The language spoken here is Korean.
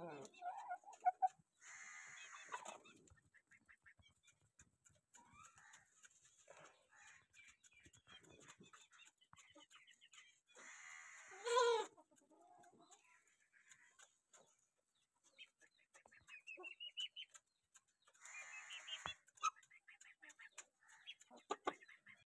응.